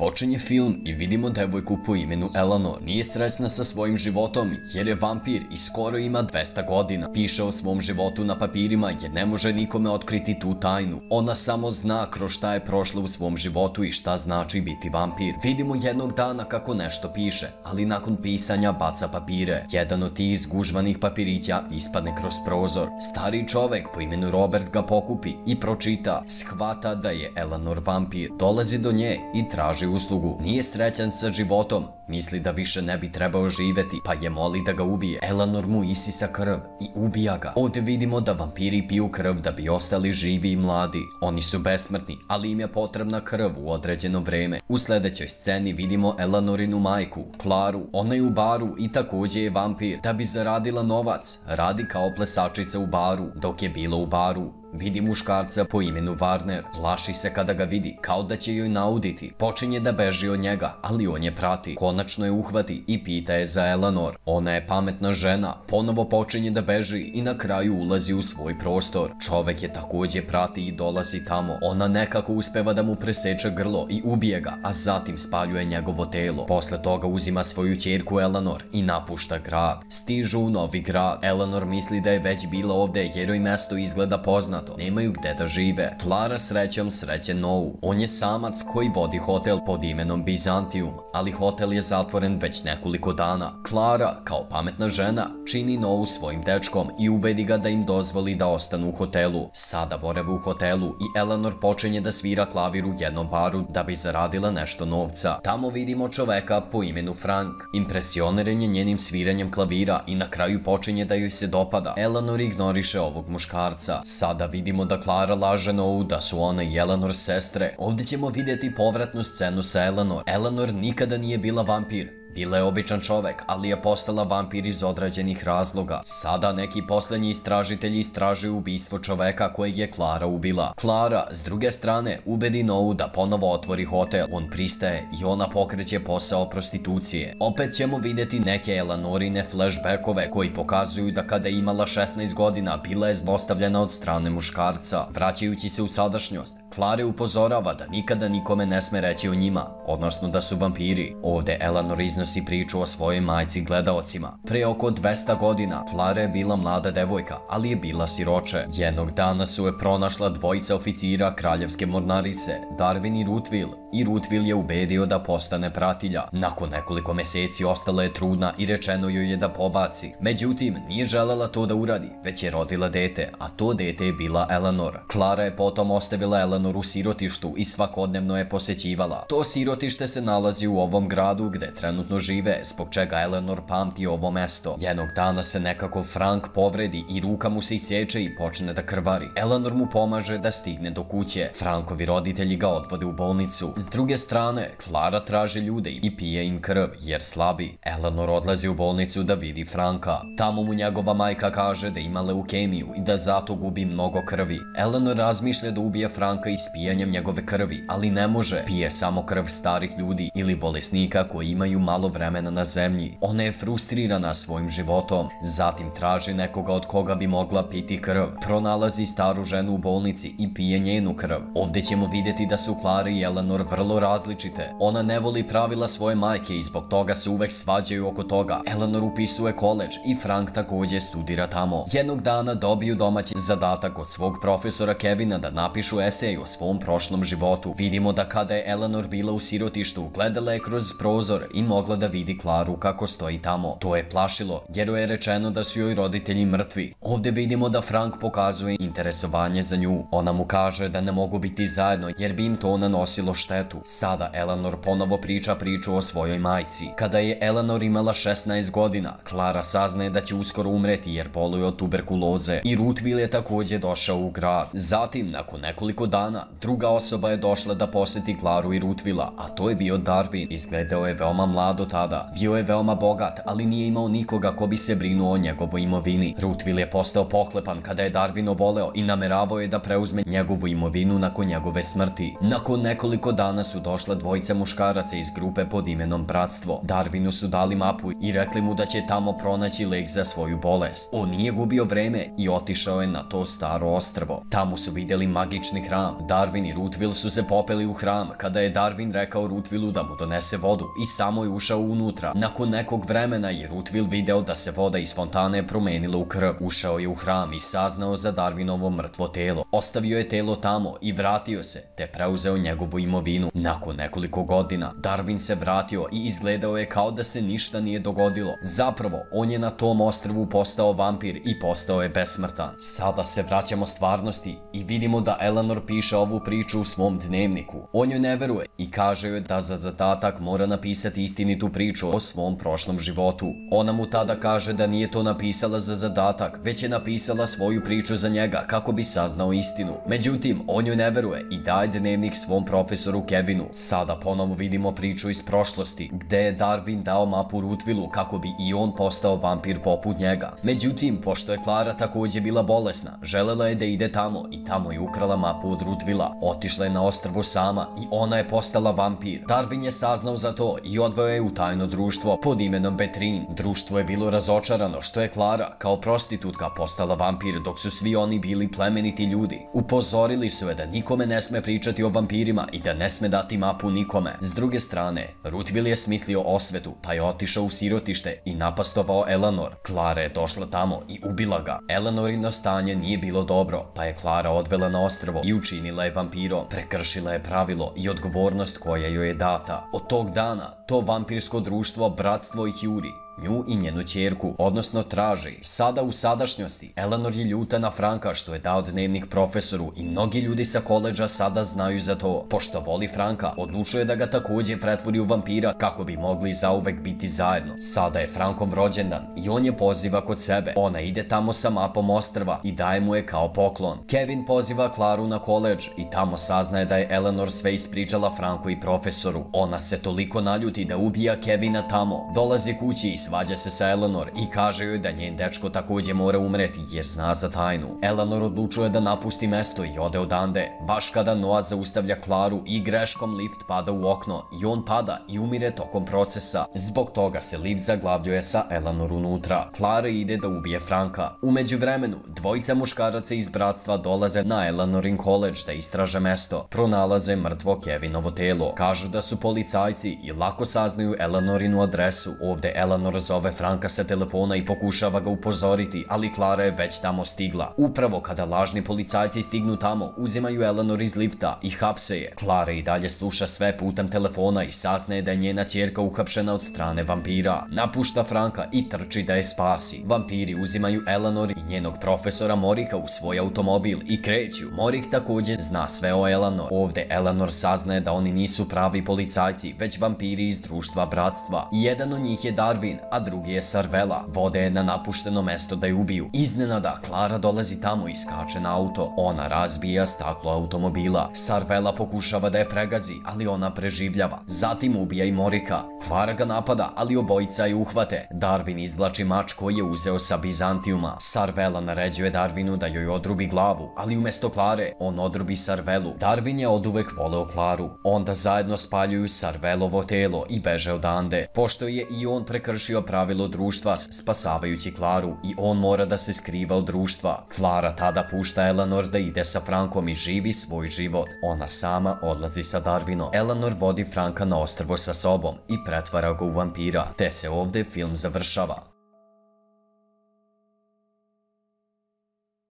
Počinje film i vidimo devojku po imenu Eleanor. Nije srećna sa svojim životom jer je vampir i skoro ima 200 godina. Piše o svom životu na papirima jer ne može nikome otkriti tu tajnu. Ona samo zna kroz šta je prošla u svom životu i šta znači biti vampir. Vidimo jednog dana kako nešto piše, ali nakon pisanja baca papire. Jedan od tih zgužvanih papirića ispadne kroz prozor. Stari čovek po imenu Robert ga pokupi i pročita. Shvata da je Eleanor vampir. Dolazi do nje i traži uslugu. Nije srećan sa životom, misli da više ne bi trebao živeti, pa je moli da ga ubije. Eleanor mu isisa krv i ubija ga. Ovdje vidimo da vampiri piju krv da bi ostali živi i mladi. Oni su besmrtni, ali im je potrebna krv u određeno vreme. U sledećoj sceni vidimo Eleanorinu majku, Klaru. Ona je u baru i takođe je vampir. Da bi zaradila novac, radi kao plesačica u baru. Dok je bila u baru, Vidi muškarca po imenu Warner, plaši se kada ga vidi, kao da će joj nauditi. Počinje da beži od njega, ali on je prati. Konačno je uhvati i pita je za Eleanor. Ona je pametna žena, ponovo počinje da beži i na kraju ulazi u svoj prostor. Čovek je takođe prati i dolazi tamo. Ona nekako uspeva da mu preseče grlo i ubije ga, a zatim spaljuje njegovo telo. Posle toga uzima svoju ćerku Eleanor i napušta grad. Stižu u novi grad. Eleanor misli da je već bila ovde jer joj mesto izgleda poznato poznato, nemaju gde da žive. Klara srećom sreće Novu. On je samac koji vodi hotel pod imenom Bizantium, ali hotel je zatvoren već nekoliko dana. Klara, kao pametna žena, čini Novu svojim dečkom i ubedi ga da im dozvoli da ostanu u hotelu. Sada boreve u hotelu i Eleanor počinje da svira klavir u jednom baru da bi zaradila nešto novca. Tamo vidimo čoveka po imenu Frank. Impresioniran je njenim sviranjem klavira i na kraju počinje da joj se dopada. Eleanor ignoriše ovog muškarca. Sada vidimo da Klara laže Novu da su ona i Eleanor sestre. Ovdje ćemo vidjeti povratnu scenu sa Eleanor. Eleanor nikada nije bila vampir, Bila je običan čovek, ali je postala vampir iz odrađenih razloga. Sada neki poslednji istražitelji istražuju ubistvo čoveka kojeg je Klara ubila. Klara, s druge strane, ubedi Novu da ponovo otvori hotel. On pristaje i ona pokreće posao prostitucije. Opet ćemo videti neke Eleanorine flashbackove koji pokazuju da kada je imala 16 godina bila je zlostavljena od strane muškarca. Vraćajući se u sadašnjost, Klara upozorava da nikada nikome ne sme reći o njima, odnosno da su vampiri. Ovde Eleanor iznosi iznosi priču o svojoj majci gledaocima. Pre oko 200 godina Klara je bila mlada devojka, ali je bila siroče. Jednog dana su je pronašla dvojica oficira kraljevske mornarice, Darwin i Rutville, i Rutville je ubedio da postane pratilja. Nakon nekoliko meseci ostala je trudna i rečeno joj je da pobaci. Međutim, nije želela to da uradi, već je rodila dete, a to dete je bila Eleanor. Klara je potom ostavila Eleanor u sirotištu i svakodnevno je posećivala. To sirotište se nalazi u ovom gradu gde trenutno žive, zbog čega Eleanor pamti ovo mesto. Jednog dana se nekako Frank povredi i ruka mu se isječe i počne da krvari. Eleanor mu pomaže da stigne do kuće. Frankovi roditelji ga odvode u bolnicu. S druge strane, Klara traži ljude i pije im krv, jer slabi. Eleanor odlazi u bolnicu da vidi Franka. Tamo mu njegova majka kaže da ima leukemiju i da zato gubi mnogo krvi. Eleanor razmišlja da ubije Franka ispijanjem njegove krvi, ali ne može. Pije samo krv starih ljudi ili bolesnika koji imaju malo vremena na zemlji. Ona je frustrirana svojim životom, zatim traži nekoga od koga bi mogla piti krv. Pronalazi staru ženu u bolnici i pije njenu krv. Ovdje ćemo vidjeti da su Clara i Eleanor vrlo različite. Ona ne voli pravila svoje majke i zbog toga se uvek svađaju oko toga. Eleanor upisuje koleđ i Frank takođe studira tamo. Jednog dana dobiju domaći zadatak od svog profesora Kevina da napišu esej o svom prošlom životu. Vidimo da kada je Eleanor bila u sirotištu, gledala je kroz prozor i mogla da vidi Klaru kako stoji tamo. To je plašilo, jer je rečeno da su joj roditelji mrtvi. Ovde vidimo da Frank pokazuje interesovanje za nju. Ona mu kaže da ne mogu biti zajedno jer bi im to nanosilo štetu. Sada Eleanor ponovo priča priču o svojoj majci. Kada je Eleanor imala 16 godina, Klara saznaje da će uskoro umreti jer boluje od tuberkuloze i Rutville je takođe došao u grad. Zatim, nakon nekoliko dana, druga osoba je došla da poseti Klaru i Rutvila, a to je bio Darwin. Izgledao je veoma mlado tada. Bio je veoma bogat, ali nije imao nikoga ko bi se brinuo o njegovoj imovini. Rutville je postao poklepan kada je Darwin oboleo i nameravao je da preuzme njegovu imovinu nakon njegove smrti. Nakon nekoliko dana dana su došla dvojica muškaraca iz grupe pod imenom Bratstvo. Darwinu su dali mapu i rekli mu da će tamo pronaći lek za svoju bolest. On nije gubio vreme i otišao je na to staro ostrvo. Tamo su vidjeli magični hram. Darwin i Rutvil su se popeli u hram kada je Darwin rekao Rutvilu da mu donese vodu i samo je ušao unutra. Nakon nekog vremena je Rutvil video da se voda iz fontane promenila u krv. Ušao je u hram i saznao za Darwinovo mrtvo telo. Ostavio je telo tamo i vratio se, te preuzeo njegovu imovinu. Nakon nekoliko godina, Darwin se vratio i izgledao je kao da se ništa nije dogodilo. Zapravo, on je na tom ostrvu postao vampir i postao je besmrtan. Sada se vraćamo stvarnosti i vidimo da Eleanor piše ovu priču u svom dnevniku. On joj ne veruje i kaže joj da za zadatak mora napisati istinitu priču o svom prošlom životu. Ona mu tada kaže da nije to napisala za zadatak, već je napisala svoju priču za njega kako bi saznao istinu. Međutim, on joj ne veruje i daje dnevnik svom profesoru Kevinu. Sada ponovo vidimo priču iz prošlosti, gde je Darwin dao mapu Rutvilu kako bi i on postao vampir poput njega. Međutim, pošto je Klara takođe bila bolesna, želela je da ide tamo i tamo je ukrala mapu od Rutvila. Otišla je na ostrvo sama i ona je postala vampir. Darwin je saznao za to i odveo je u tajno društvo pod imenom Betrin. Društvo je bilo razočarano što je Klara kao prostitutka postala vampir dok su svi oni bili plemeniti ljudi. Upozorili su je da nikome ne sme pričati o vampirima i da ne sme dati mapu nikome. S druge strane, Rutvil je smislio osvetu pa je otišao u sirotište i napastovao Eleanor. Klara je došla tamo i ubila ga. Eleanorino stanje nije bilo dobro pa je Klara odvela na ostrvo i učinila je vampirom. Prekršila je pravilo i odgovornost koja joj je data. Od tog dana to vampirsko društvo Bratstvo ih juri nju i njenu čerku, odnosno traži. Sada u sadašnjosti, Eleanor je ljuta na Franka što je dao dnevnik profesoru i mnogi ljudi sa koleđa sada znaju za to. Pošto voli Franka, odlučuje da ga takođe pretvori u vampira kako bi mogli zauvek biti zajedno. Sada je Frankov rođendan i on je poziva kod sebe. Ona ide tamo sa mapom ostrva i daje mu je kao poklon. Kevin poziva Klaru na koleđ i tamo saznaje da je Eleanor sve ispričala Franku i profesoru. Ona se toliko naljuti da ubija Kevina tamo. Dolazi kući i svađa se sa Eleanor i kaže joj da njen dečko takođe mora umreti jer zna za tajnu. Eleanor odlučuje da napusti mesto i ode odande. Baš kada Noah zaustavlja Klaru i greškom lift pada u okno i on pada i umire tokom procesa. Zbog toga se lift zaglavljuje sa Eleanor unutra. Klara ide da ubije Franka. Umeđu vremenu, dvojica muškaraca iz bratstva dolaze na Eleanorin college da istraže mesto. Pronalaze mrtvo Kevinovo telo. Kažu da su policajci i lako saznaju Eleanorinu adresu. Ovde Eleanor zove Franka sa telefona i pokušava ga upozoriti, ali Klara je već tamo stigla. Upravo kada lažni policajci stignu tamo, uzimaju Eleanor iz lifta i hapse je. Klara i dalje sluša sve putem telefona i saznaje da je njena čerka uhapšena od strane vampira. Napušta Franka i trči da je spasi. Vampiri uzimaju Eleanor i njenog profesora Morika u svoj automobil i kreću. Morik takođe zna sve o Eleanor. Ovde Eleanor saznaje da oni nisu pravi policajci, već vampiri iz društva bratstva. Jedan od njih je Darwin, a drugi je Sarvela. Vode je na napušteno mesto da je ubiju. Iznenada, Klara dolazi tamo i skače na auto. Ona razbija staklo automobila. Sarvela pokušava da je pregazi, ali ona preživljava. Zatim ubija i Morika. Klara ga napada, ali obojica je uhvate. Darwin izvlači mač koji je uzeo sa Bizantijuma. Sarvela naređuje Darwinu da joj odrubi glavu, ali umesto Klare, on odrubi Sarvelu. Darwin je oduvek voleo Klaru. Onda zajedno spaljuju Sarvelovo telo i beže odande. Pošto je i on prekršio pravilo društva spasavajući Klaru i on mora da se skriva od društva. Klara tada pušta Eleanor da ide sa Frankom i živi svoj život. Ona sama odlazi sa Darwinom. Eleanor vodi Franka na ostrvo sa sobom i pretvara ga u vampira, te se ovde film završava.